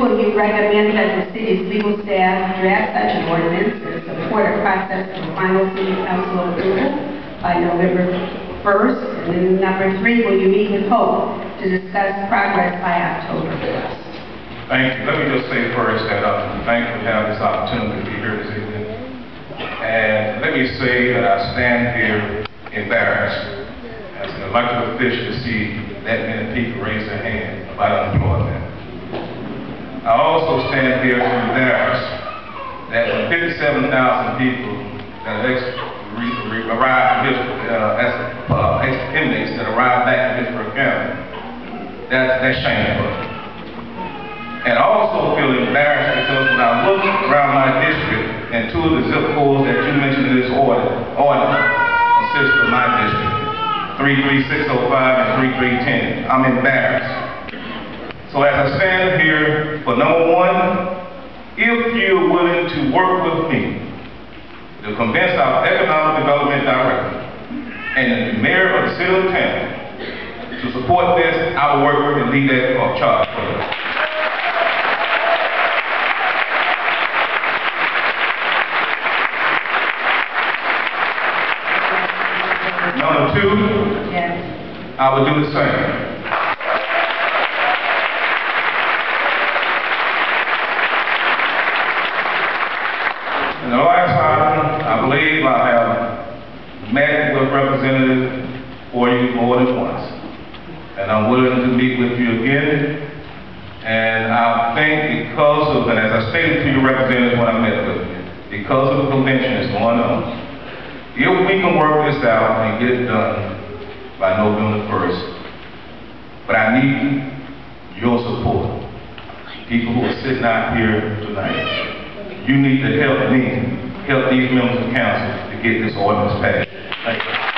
will you recommend that the city's legal staff draft such an ordinance and support a process for final city council approval by November 1st? And then number three, will you meet with Hope to discuss progress by October 1st? Thank you. Let me just say first that I'm thankful to have this opportunity to be here this evening. And let me say that I stand here embarrassed as an elected official to see that many people raise their hand about unemployment. Also stand here embarrassed that when 57,000 people that arrived in Hillsborough, uh, as, uh, ex inmates that arrived back in Hillsborough County, that, that's shameful. And I also feel embarrassed because when I look around my district and two of the zip codes that you mentioned in this order, order consist of my district, 33605 and 3310. I'm embarrassed. So as I stand here for number one, if you're willing to work with me to convince our economic development director and the mayor of the city of Tampa to support this, I will work and lead that uh, charge for us. Number two, Yes. I will do the same. And the last item, I believe I have representatives for you more than once. And I'm willing to meet with you again. And I think because of, and as I stated to your representatives when I met with you, because of the convention that's going on, if we can work this out and get it done by November first, but I need your support. People who are sitting out here tonight, you need to help me, help these members of council to get this ordinance passed. Thank you.